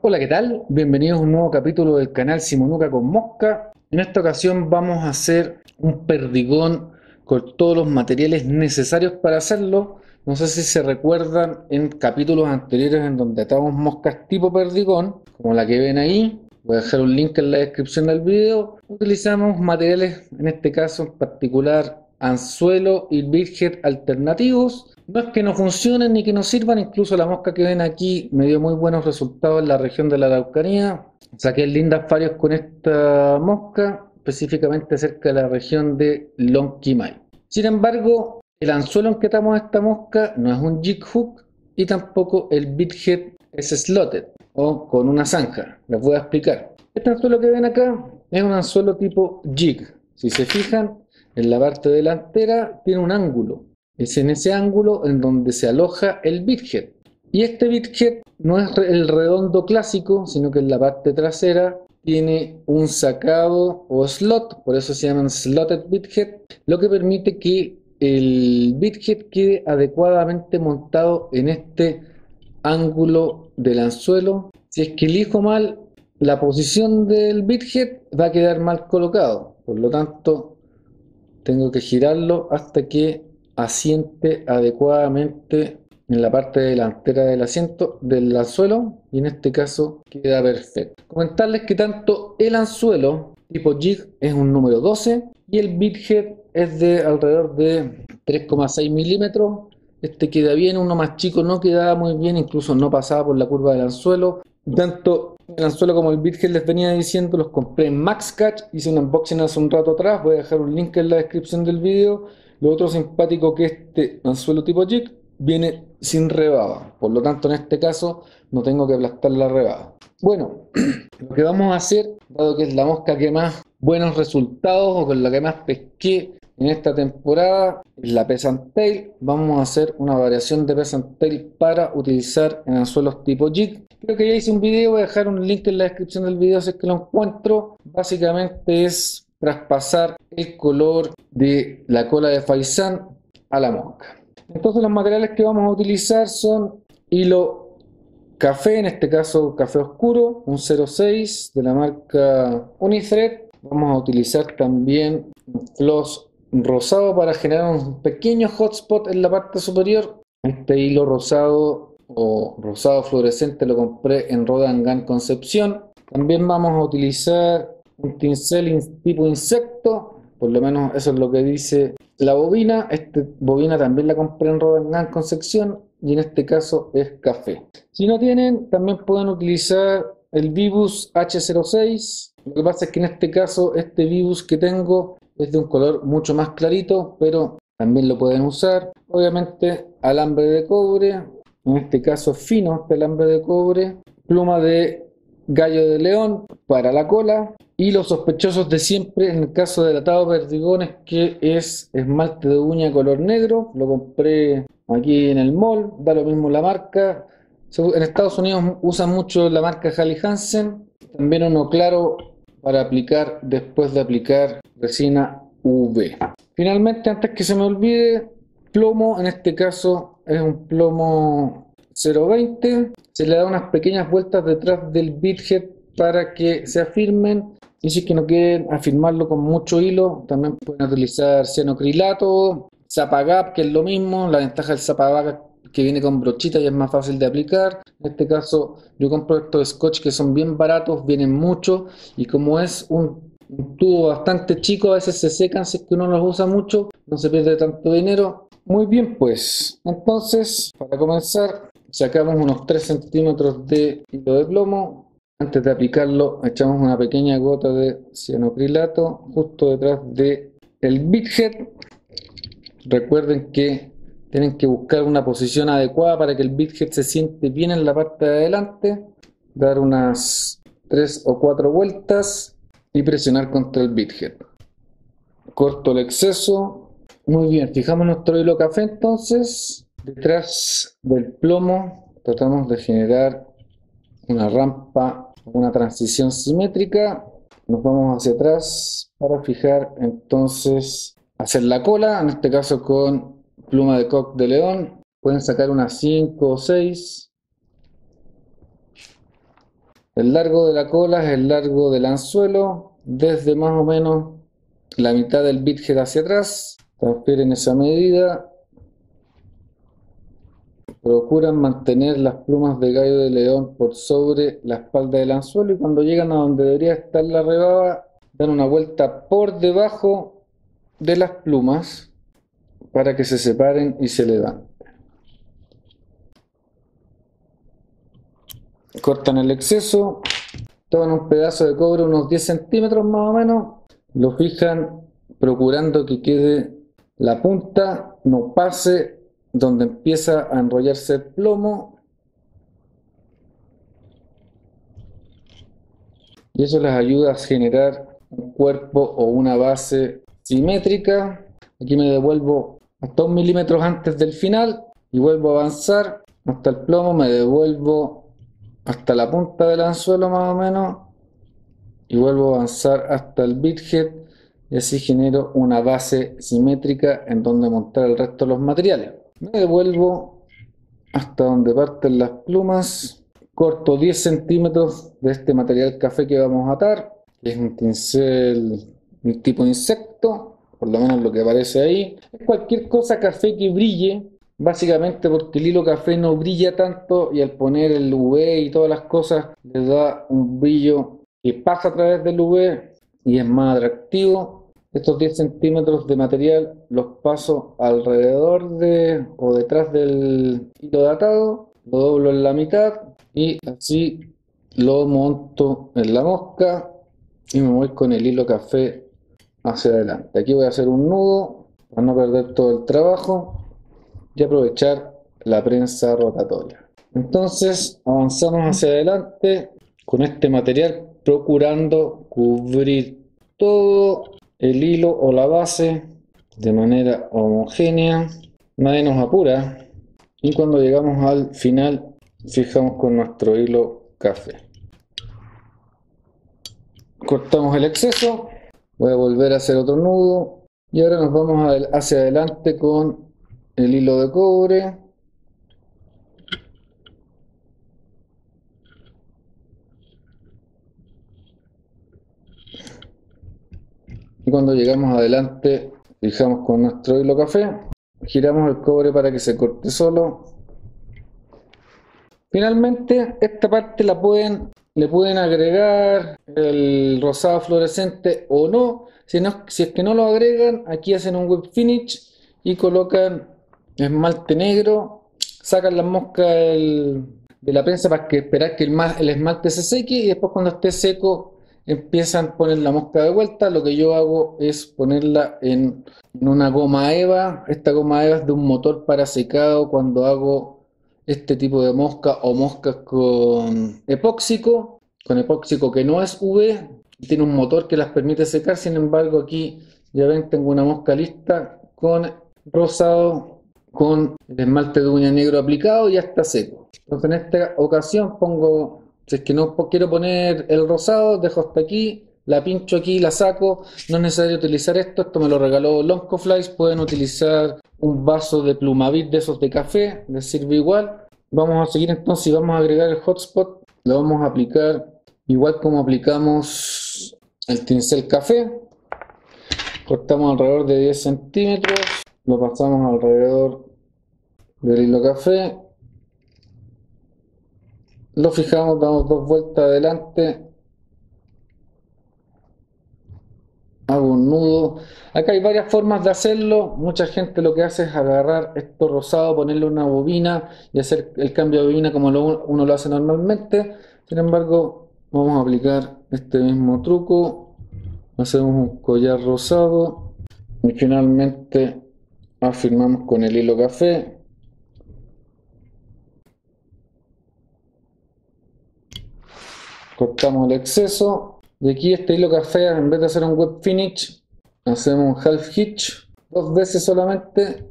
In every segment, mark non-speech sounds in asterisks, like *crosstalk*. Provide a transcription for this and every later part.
Hola, ¿qué tal? Bienvenidos a un nuevo capítulo del canal Simonuca con Mosca. En esta ocasión vamos a hacer un perdigón con todos los materiales necesarios para hacerlo. No sé si se recuerdan en capítulos anteriores en donde atamos moscas tipo perdigón, como la que ven ahí. Voy a dejar un link en la descripción del video. Utilizamos materiales, en este caso en particular, anzuelo y bighead alternativos. No es que no funcionen ni que no sirvan, incluso la mosca que ven aquí me dio muy buenos resultados en la región de la Araucanía. Saqué lindas farios con esta mosca específicamente cerca de la región de Lonquimay. Sin embargo, el anzuelo en que estamos esta mosca no es un jig hook y tampoco el head es slotted o con una zanja. Les voy a explicar. Este anzuelo que ven acá es un anzuelo tipo jig. Si se fijan, en la parte delantera tiene un ángulo. Es en ese ángulo en donde se aloja el head. Y este head no es el redondo clásico, sino que en la parte trasera tiene un sacado o slot, por eso se llaman slotted bithead, lo que permite que el bithead quede adecuadamente montado en este ángulo del anzuelo. Si es que elijo mal, la posición del bithead va a quedar mal colocado, por lo tanto tengo que girarlo hasta que asiente adecuadamente en la parte delantera del asiento del anzuelo y en este caso queda perfecto. Comentarles que tanto el anzuelo tipo jig es un número 12 y el bithead es de alrededor de 3,6 milímetros. Este queda bien, uno más chico no quedaba muy bien, incluso no pasaba por la curva del anzuelo. Tanto el anzuelo como el bithead les venía diciendo, los compré en MaxCatch, hice un unboxing hace un rato atrás, voy a dejar un link en la descripción del video. Lo otro simpático que este anzuelo tipo jig viene sin rebaba. Por lo tanto, en este caso, no tengo que aplastar la rebaba. Bueno, *clears throat* lo que vamos a hacer, dado que es la mosca que más buenos resultados o con la que más pesqué en esta temporada, la Peasant Tail, vamos a hacer una variación de Peasant Tail para utilizar en anzuelos tipo jig. Creo que ya hice un video, voy a dejar un link en la descripción del video si es que lo encuentro. Básicamente es traspasar el color de la cola de faisán a la mosca. Entonces los materiales que vamos a utilizar son hilo café, en este caso café oscuro, un 06 de la marca Unithread. Vamos a utilizar también floss rosado para generar un pequeño hotspot en la parte superior. Este hilo rosado o rosado fluorescente lo compré en Rodan Concepción. También vamos a utilizar un tincel tipo insecto por lo menos eso es lo que dice la bobina. Esta bobina también la compré en Rodan Concepción y en este caso es café. Si no tienen, también pueden utilizar el Vibus H06. Lo que pasa es que en este caso este Vibus que tengo es de un color mucho más clarito, pero también lo pueden usar. Obviamente alambre de cobre, en este caso fino este alambre de cobre, pluma de gallo de león para la cola y los sospechosos de siempre en el caso del atado perdigones que es esmalte de uña color negro. Lo compré aquí en el mall da lo mismo la marca. En Estados Unidos usan mucho la marca Halley Hansen. También uno claro para aplicar después de aplicar resina UV finalmente antes que se me olvide plomo en este caso es un plomo 0.20 se le da unas pequeñas vueltas detrás del bithead para que se afirmen. Y si es que no quieren afirmarlo con mucho hilo también pueden utilizar cianocrilato Zapagap que es lo mismo la ventaja del Zapagap que viene con brochita y es más fácil de aplicar. En este caso yo compro estos scotch que son bien baratos vienen mucho y como es un, tubo bastante chico a veces se secan si es que uno los usa mucho no se pierde tanto dinero. Muy bien pues. Entonces para comenzar sacamos unos 3 centímetros de hilo de plomo. Antes de aplicarlo echamos una pequeña gota de cianocrilato justo detrás de el bithead recuerden que tienen que buscar una posición adecuada para que el bithead se siente bien en la parte de adelante dar unas 3 o 4 vueltas y presionar contra el bithead corto el exceso. Muy bien, fijamos nuestro hilo café entonces. Detrás del plomo tratamos de generar una rampa una transición simétrica. Nos vamos hacia atrás para fijar entonces hacer la cola, en este caso con pluma de coq de león. Pueden sacar unas 5 o 6. El largo de la cola es el largo del anzuelo, desde más o menos la mitad del bithead hacia atrás. Transfieren esa medida. Procuran mantener las plumas de gallo de león por sobre la espalda del anzuelo y cuando llegan a donde debería estar la rebaba, dan una vuelta por debajo de las plumas para que se separen y se levanten. Cortan el exceso, toman un pedazo de cobre unos 10 centímetros más o menos, lo fijan procurando que quede la punta, no pase donde empieza a enrollarse el plomo. Y eso les ayuda a generar un cuerpo o una base simétrica. Aquí me devuelvo hasta un milímetro antes del final y vuelvo a avanzar hasta el plomo, me devuelvo hasta la punta del anzuelo más o menos y vuelvo a avanzar hasta el bithead y así genero una base simétrica en donde montar el resto de los materiales. Me devuelvo hasta donde parten las plumas, corto 10 centímetros de este material café que vamos a atar, es un pincel un tipo insecto, por lo menos lo que aparece ahí. Es cualquier cosa café que brille, básicamente porque el hilo café no brilla tanto y al poner el UV y todas las cosas le da un brillo que pasa a través del UV y es más atractivo. Estos 10 centímetros de material los paso alrededor de o detrás del hilo datado, lo doblo en la mitad y así lo monto en la mosca y me voy con el hilo café hacia adelante. Aquí voy a hacer un nudo para no perder todo el trabajo y aprovechar la prensa rotatoria. Entonces avanzamos hacia adelante con este material procurando cubrir todo el hilo o la base de manera homogénea. Nadie nos apura y cuando llegamos al final fijamos con nuestro hilo café. Cortamos el exceso voy a volver a hacer otro nudo. Y ahora nos vamos hacia adelante con el hilo de cobre. Y cuando llegamos adelante fijamos con nuestro hilo café. Giramos el cobre para que se corte solo. Finalmente esta parte la pueden le pueden agregar el rosado fluorescente o no. Si, si es que no lo agregan, aquí hacen un web finish y colocan esmalte negro, sacan la mosca de la prensa para que esperar que el, el esmalte se seque y después cuando esté seco empiezan a poner la mosca de vuelta. Lo que yo hago es ponerla en, en una goma EVA. Esta goma EVA es de un motor para secado cuando hago este tipo de mosca o moscas con epóxico, con epóxico que no es UV, tiene un motor que las permite secar, sin embargo aquí ya ven tengo una mosca lista con rosado, con el esmalte de uña negro aplicado y ya está seco. Entonces en esta ocasión pongo, si es que no quiero poner el rosado, dejo hasta aquí, la pincho aquí, la saco, no es necesario utilizar esto, esto me lo regaló Loncoflies, pueden utilizar un vaso de plumavit de esos de café, les sirve igual. Vamos a seguir entonces y vamos a agregar el hotspot, lo vamos a aplicar igual como aplicamos el tincel café. Cortamos alrededor de 10 centímetros, lo pasamos alrededor del hilo café, lo fijamos, damos dos vueltas adelante hago un nudo. Acá hay varias formas de hacerlo. Mucha gente lo que hace es agarrar esto rosado, ponerle una bobina y hacer el cambio de bobina como uno lo hace normalmente. Sin embargo, vamos a aplicar este mismo truco. Hacemos un collar rosado y finalmente afirmamos con el hilo café. Cortamos el exceso y aquí este hilo café, en vez de hacer un web finish, hacemos un half hitch, dos veces solamente.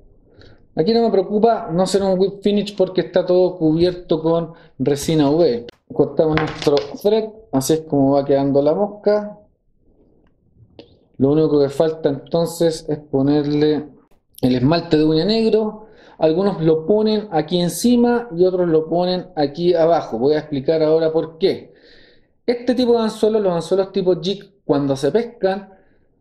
Aquí no me preocupa no hacer un web finish porque está todo cubierto con resina UV. cortamos nuestro thread, así es como va quedando la mosca. Lo único que falta entonces es ponerle el esmalte de uña negro. Algunos lo ponen aquí encima y otros lo ponen aquí abajo. Voy a explicar ahora por qué. Este tipo de anzuelos, los anzuelos tipo jig, cuando se pescan,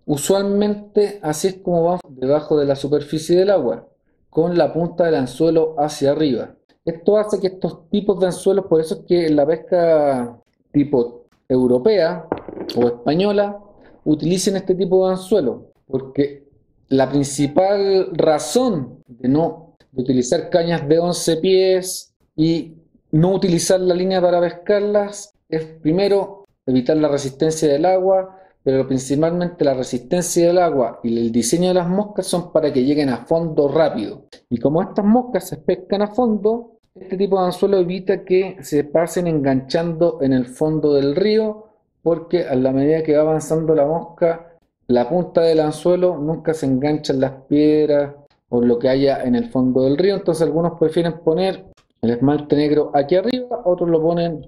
usualmente así es como van debajo de la superficie del agua, con la punta del anzuelo hacia arriba. Esto hace que estos tipos de anzuelos, por eso es que la pesca tipo europea o española, utilicen este tipo de anzuelo, porque la principal razón de no utilizar cañas de 11 pies y no utilizar la línea para pescarlas es primero evitar la resistencia del agua, pero principalmente la resistencia del agua y el diseño de las moscas son para que lleguen a fondo rápido. Y como estas moscas se pescan a fondo, este tipo de anzuelo evita que se pasen enganchando en el fondo del río porque a la medida que va avanzando la mosca, la punta del anzuelo nunca se engancha en las piedras o lo que haya en el fondo del río. Entonces algunos prefieren poner el esmalte negro aquí arriba, otros lo ponen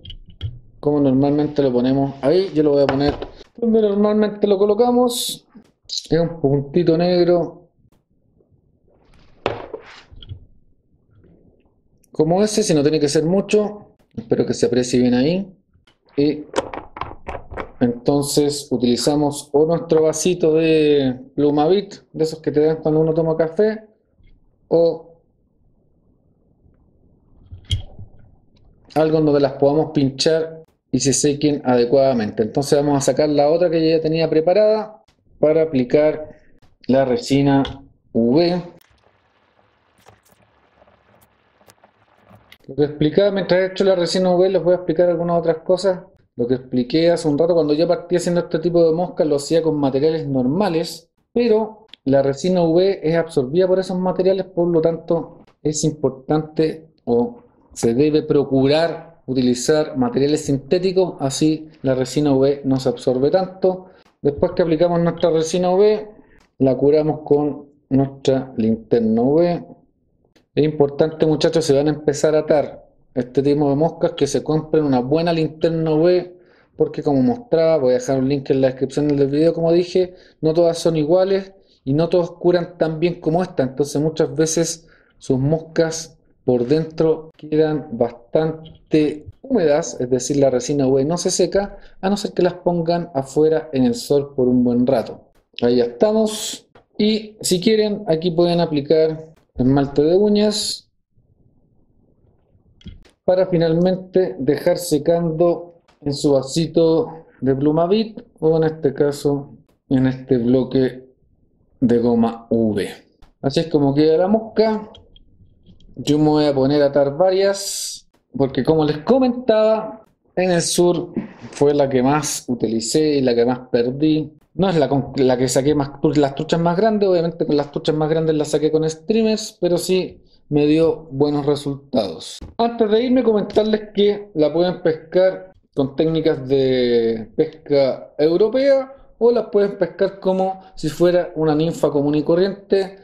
como normalmente lo ponemos ahí. Yo lo voy a poner donde normalmente lo colocamos. Es un puntito negro. Como ese, si no tiene que ser mucho. Espero que se aprecie bien ahí. Y entonces utilizamos o nuestro vasito de Plumavit, de esos que te dan cuando uno toma café, o algo donde las podamos pinchar y se sequen adecuadamente. Entonces vamos a sacar la otra que ya tenía preparada para aplicar la resina UV. Lo que explicaba mientras he hecho la resina UV les voy a explicar algunas otras cosas lo que expliqué hace un rato, cuando yo partí haciendo este tipo de moscas, lo hacía con materiales normales, pero la resina UV es absorbida por esos materiales, por lo tanto es importante o se debe procurar utilizar materiales sintéticos, así la resina UV no se absorbe tanto. Después que aplicamos nuestra resina UV, la curamos con nuestra linterna UV. Es importante muchachos, si van a empezar a atar este tipo de moscas que se compren una buena linterna UV porque como mostraba, voy a dejar un link en la descripción del video, como dije, no todas son iguales y no todos curan tan bien como esta, entonces muchas veces sus moscas por dentro quedan bastante húmedas, es decir, la resina UV no se seca, a no ser que las pongan afuera en el sol por un buen rato. Ahí ya estamos. Y si quieren, aquí pueden aplicar esmalte de uñas para finalmente dejar secando en su vasito de Plumavit o en este caso en este bloque de goma V. Así es como queda la mosca. Yo me voy a poner a atar varias porque como les comentaba en el sur fue la que más utilicé y la que más perdí. No es la, la que saqué más, las truchas más grandes, obviamente con las truchas más grandes las saqué con streamers, pero sí me dio buenos resultados. Antes de irme, comentarles que la pueden pescar con técnicas de pesca europea o la pueden pescar como si fuera una ninfa común y corriente,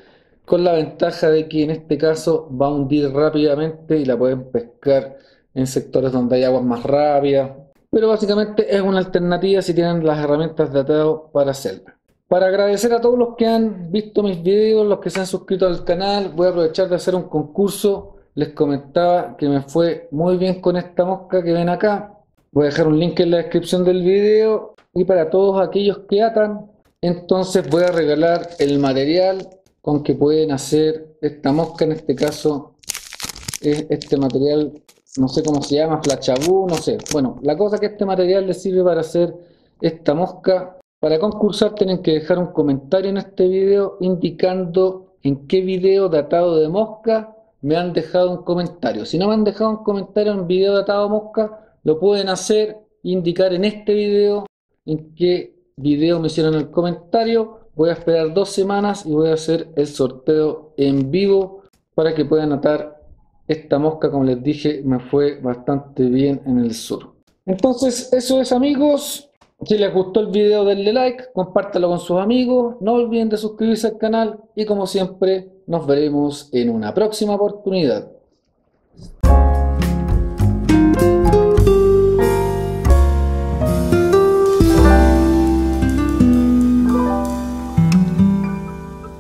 con la ventaja de que en este caso va a hundir rápidamente y la pueden pescar en sectores donde hay aguas más rápidas. Pero básicamente es una alternativa si tienen las herramientas de atado para hacerla. Para agradecer a todos los que han visto mis videos, los que se han suscrito al canal, voy a aprovechar de hacer un concurso. Les comentaba que me fue muy bien con esta mosca que ven acá. Voy a dejar un link en la descripción del video. Y para todos aquellos que atan, entonces voy a regalar el material con que pueden hacer esta mosca. En este caso es este material, no sé cómo se llama, flachabú, no sé. Bueno, la cosa que este material les sirve para hacer esta mosca para concursar tienen que dejar un comentario en este video indicando en qué video de atado de mosca me han dejado un comentario. Si no me han dejado un comentario en video de atado de mosca, lo pueden hacer, indicar en este video en qué video me hicieron el comentario. Voy a esperar dos semanas y voy a hacer el sorteo en vivo para que puedan atar esta mosca, como les dije, me fue bastante bien en el sur. Entonces, eso es amigos. Si les gustó el video denle like, compártalo con sus amigos, no olviden de suscribirse al canal y como siempre nos veremos en una próxima oportunidad.